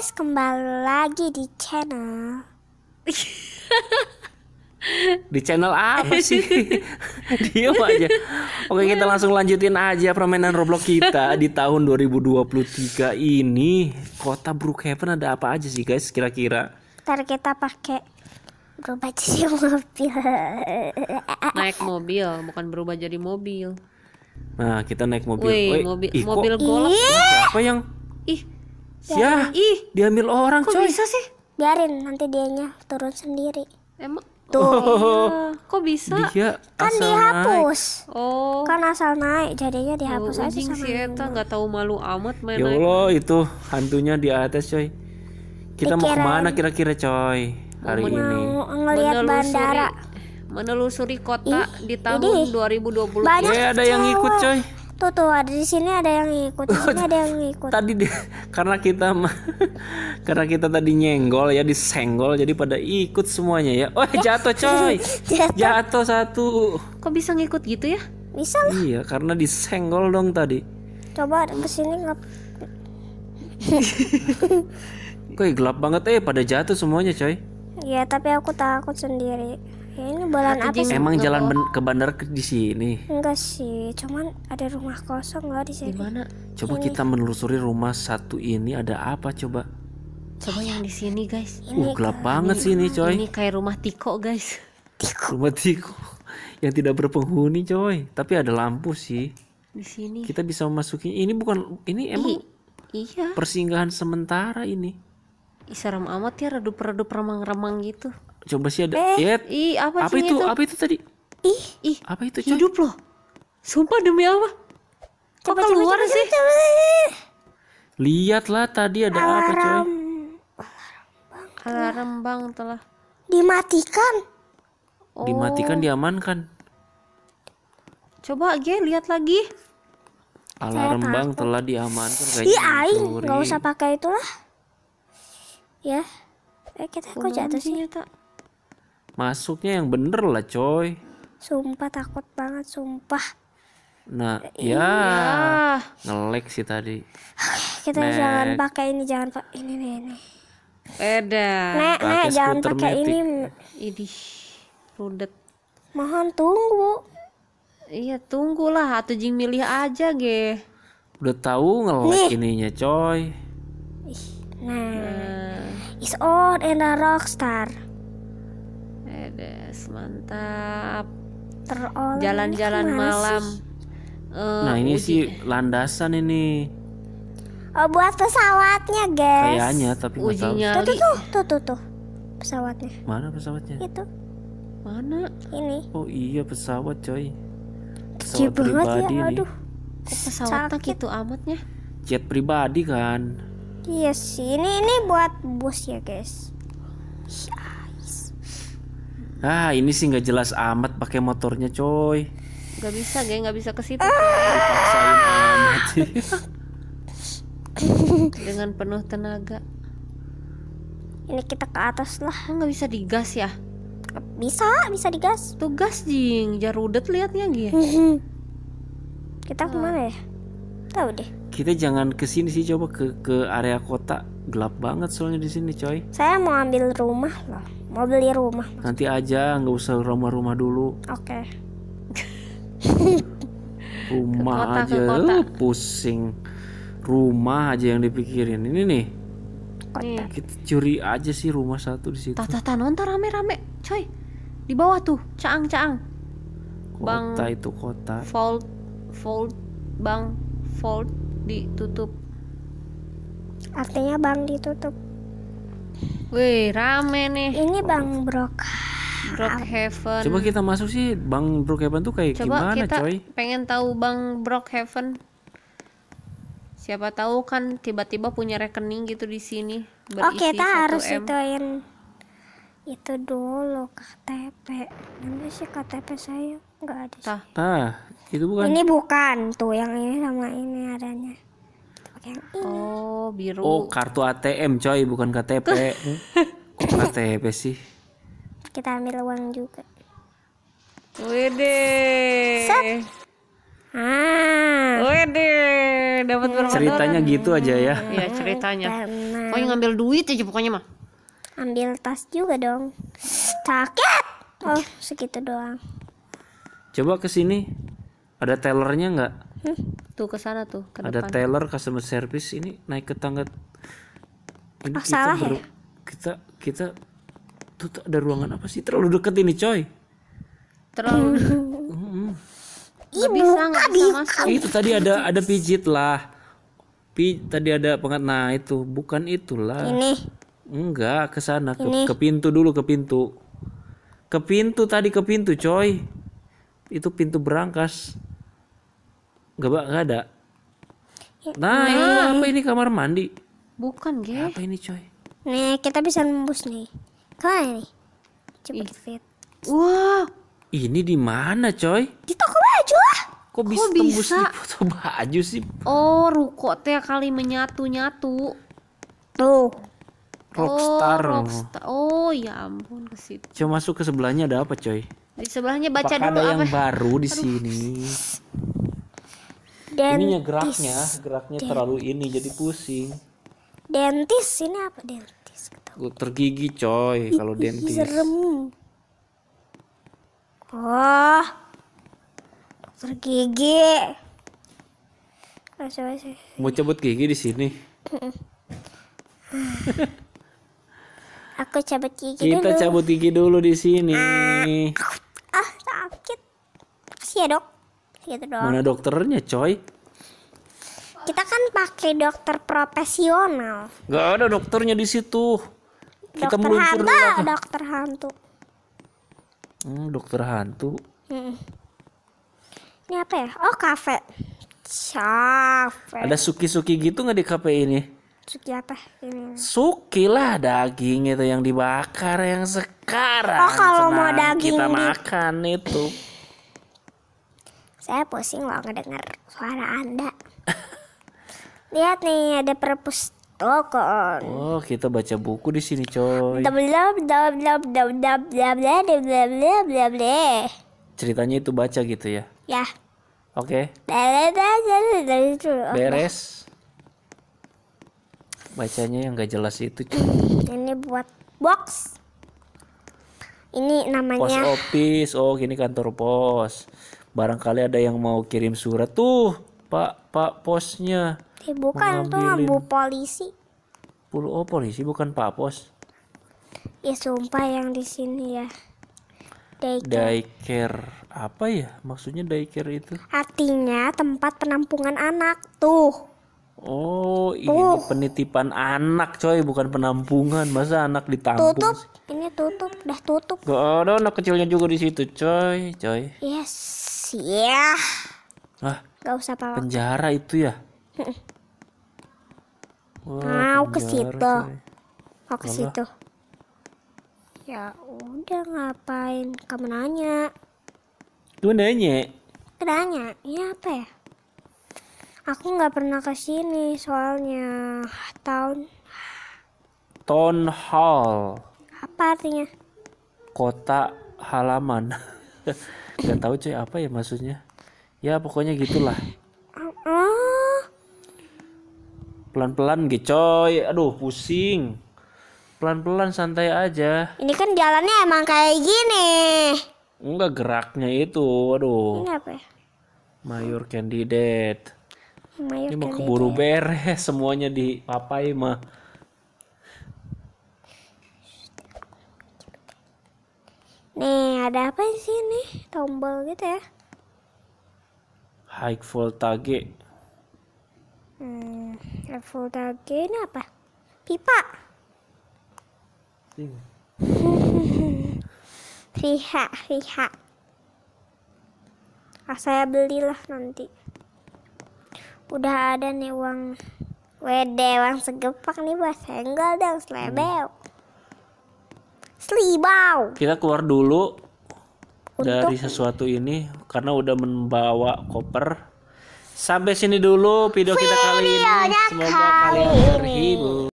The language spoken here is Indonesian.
guys, kembali lagi di channel. Di channel apa sih? Diam aja. Oke, kita langsung lanjutin aja permainan Roblox kita di tahun 2023 ini. Kota Brookhaven ada apa aja sih, guys? Kira-kira? Ntar kita pakai berubah jadi mobil. naik mobil bukan berubah jadi mobil Nah, kita naik mobil. Wih, Woi, mobil ih, kok mobil golf siapa yang ih Ya, ih diambil orang, kok coy. bisa sih Biarin nanti dianya turun sendiri. emang Tuh, Oh, kok bisa Dia kan asal naik. dihapus. oh Kan asal naik, jadinya dihapus aja ujing sama si Eta nggak tahu malu amat main Ya naik Allah, itu hantunya di atas, coy. Kita mau Pikiran. ke mana kira-kira, coy? Hari ini. mau ngelihat bandara. menelusuri kota di tahun 2020 Banyak Eh, ada yang ikut, coy. Tuh tuh ada di sini ada yang ikut, di sini ada yang ikut. tadi di- karena kita karena kita tadi nyenggol ya disenggol jadi pada ikut semuanya ya. Oh jatuh coy, Jatuh. jatuh satu. kok bisa ngikut gitu ya Bisa lah. Iya karena disenggol dong tadi. Coba ke sini nggak Kok gelap banget eh pada jatuh semuanya coy. Ya tapi aku takut sendiri. Ya, ini bulan apa sih? Emang jalan ben- ke bandara ke di sini. Enggak sih, cuman ada rumah kosong nggak di sini. gimana Coba kita menelusuri rumah satu ini ada apa coba. coba yang di sini guys Uh gelap banget sih ini coy. ini kayak rumah Tiko guys Rumah tikus yang tidak berpenghuni coy. Tapi ada lampu sih. di sini Kita bisa memasuki. Ini bukan ini emang iya persinggahan sementara ini. Ih, serem amat ya redup-redup remang-remang gitu Coba sih ada. Eh. Ya, ih apa, apa sih itu? Apa itu tadi? Ih, ih Apa itu coy? hidup loh sumpah demi apa kok keluar sih Lihatlah tadi ada apa coy? alarm bang telah dimatikan. Oh. Dimatikan, diamankan. coba G lihat lagi Alarm bank telah diamankan Ih, kayaknya. aing mencuri. nggak usah pakai itulah. Ya. Eh kita kok jatuh sih? ternyata Masuknya yang bener lah coy. Sumpah takut banget, sumpah. Nah, ya ah ngelek sih tadi. Kita jangan pakai ini, jangan pakai ini nih ini. beda Nek, Pakai nek, jangan pakai ini. idih rudet Mohon tunggu. iya tunggulah atau jing milih aja G Udah tahu ngelek ininya coy. Nah, nah is on and a rockstar. Edes mantap Terol. jalan-jalan malam Eh, Nah ini sih landasan ini. Oh, buat pesawatnya, guys. Kayaknya tapi nggak uji tahu. Tuh, nyali tuh, tuh, tuh, tuh, tuh. Pesawatnya. Mana pesawatnya? Itu, mana ini. Oh iya pesawat coy. Kecil Pesawat banget ya, pribadi nih. aduh. kok pesawatnya gitu amatnya Jet pribadi kan. Iya sih, ini ini buat bus ya, guys. Ah ini sih nggak jelas amat pakai motornya coy. nggak bisa G nggak bisa ke situ Paksain amat sih. dengan penuh tenaga Ini kita ke atas lah. kok nggak bisa digas ya Bisa, bisa digas. tugas jing jarudet liatnya G Kita ke mana ya? Tahu deh. Kita jangan ke sini sih coba ke ke area kota. Gelap banget soalnya di sini coy. Saya mau ambil rumah loh. Mau beli rumah. Nanti aja nggak usah rumah-rumah dulu. Oke. Rumah Ke kota, ke aja kota. uh, pusing. Rumah aja yang dipikirin. Ini nih nih kita curi aja sih rumah satu di situ. tah tah nonton rame rame coy di bawah tuh caang caang Bang. Kota itu kota. fold fold bang fold ditutup Artinya bang ditutup. Wih rame nih Ini bang brok. Brookhaven Coba kita masuk sih Bang Brookhaven tuh kayak Coba gimana kita coy? pengen tahu Bang Brookhaven. Siapa tahu kan tiba-tiba punya rekening gitu di sini Oh berisi kita 1 harus M. ituin itu dulu KTP. Mana sih KTP saya? Nggak ada. Tah, Nah, itu bukan. Ini bukan tuh yang ini sama ini adanya. Yang ini. oh biru. Oh, kartu ATM coy, bukan KTP. Kok KTP sih? Kita ambil uang juga. Wede. Ah. Wede, dapat berapa Ceritanya gitu aja ya. Iya ceritanya. Pokoknya ngambil duit aja pokoknya mah. ambil tas juga dong. Sakit. Oh, segitu doang. Coba ke sini. Ada tellernya nggak? Tuh ke sana tuh, ke Ada depan. teller customer service ini naik ke tangga. Ini Oh, salah ya? baru- Kita kita tuh ada ruangan apa sih? Terlalu deket ini coy. Terlalu Nggak bisa, nggak bisa masuk. Itu tadi ada ada pijit lah. Pi tadi ada pengat. Nah itu bukan itulah. Ini Enggak, ke sana ke, ke pintu dulu ke pintu. Ke pintu tadi ke pintu, coy. Itu pintu berangkas. Mbak, enggak ada. Nah, ini apa ini kamar mandi? Bukan, Ge. Apa ini, coy? nih kita bisa nembus nih. Ke mana nih? Coba kita lihat. Wah, Ini di mana, coy? Di toko baju lah. Kok bisa Kok tembus bisa? di foto baju sih? oh ruko teh kali menyatu-nyatu. Tuh. Rockstar. Oh, rockstar. Oh, ya ampun ke situ. Coba masuk ke sebelahnya ada apa, coy? Di sebelahnya baca Apakah dulu ada yang apa? baru di sini? Ininya geraknya, geraknya terlalu ini jadi pusing. dentis ini apa dentis? Dokter gigi, coy, kalau dentis. serem. Gigi. Oh, coba sih. Mau cabut gigi di sini. Aku cabut gigi Kita dulu. cabut gigi dulu di sini. Ah, sakit. Kasih ya, Dok. Gitu doang. Mana dokternya, coy? Kita kan pakai dokter profesional. Gak ada dokternya di situ. Kita dokter meluncur hantu, dulu. dokter hantu. Hmm, dokter hantu. Mm. Ini apa ya? Oh, kafe. Cafe. Ada suki-suki gitu nggak di kafe ini? Suki apa? Ini. Suki lah daging itu yang dibakar yang sekarang. Oh, kalau mau daging kita di- makan itu. Saya pusing loh ngedenger suara Anda. Lihat nih ada perpus toko. Oh, kita baca buku di sini, coy. Ceritanya itu baca gitu ya? Ya. Oke. Okay. Beres. Bacanya yang gak jelas itu. Ini buat box. Ini namanya. Pos office. Oh, ini kantor pos. Barangkali ada yang mau kirim surat tuh, Pak, Pak posnya. eh, bukan tuh bu polisi. Pul oh polisi bukan Pak pos. Ya sumpah yang di sini ya. Daycare. Daycare apa ya? Maksudnya daycare itu? Artinya tempat penampungan anak. Tuh. Oh, ini penitipan anak, coy, bukan penampungan. Masa anak ditampung? Tutup. sih? Ini tutup. Udah tutup. Gak ada anak kecilnya juga di situ, coy, coy. Yes. Ya. Ah, Gak usah pakai. penjara itu ya? Wah, Mau ke situ. Mau ke situ. Ya udah ngapain kamu nanya? Lu nanya, Nanya, ini apa ya? Aku nggak pernah ke sini soalnya tahun town hall. apa artinya? kota halaman nggak tahu coy apa ya maksudnya. Ya pokoknya gitulah. Pelan-pelan gitu coy. Aduh pusing. Pelan-pelan santai aja. Ini kan jalannya emang kayak gini. enggak geraknya itu. Aduh. Ini apa ya? mayor candidate. Mayor ini mau Candidate. keburu beres semuanya di papai mah Nih, ada apa sih nih? Tombol gitu ya. high voltage Hmm, level tagi ini apa? Pipa. Riha, riha. Ah, saya belilah nanti. Udah ada nih uang Wede, uang segepak nih buat senggol dong, selebeu. Selibau. kita keluar dulu dari sesuatu ini karena udah membawa koper sampai sini dulu video kita kali ini semoga kali kalian ini. terhibur